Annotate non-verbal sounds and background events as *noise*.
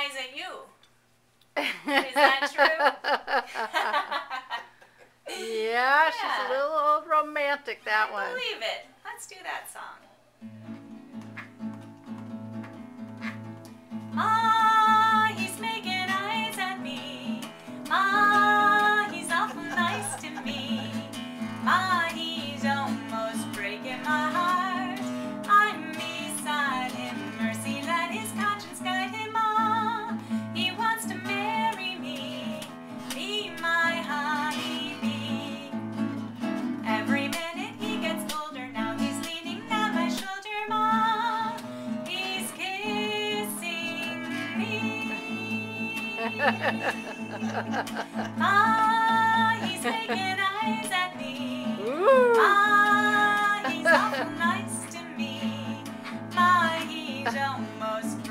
eyes at you. Is that *laughs* true? yeah, she's a little old romantic, that I one. believe it. Let's do that song. Ma, *laughs* ah, he's making eyes at me. Ooh. Ma, he's *laughs* awful nice to me. Ma, he's almost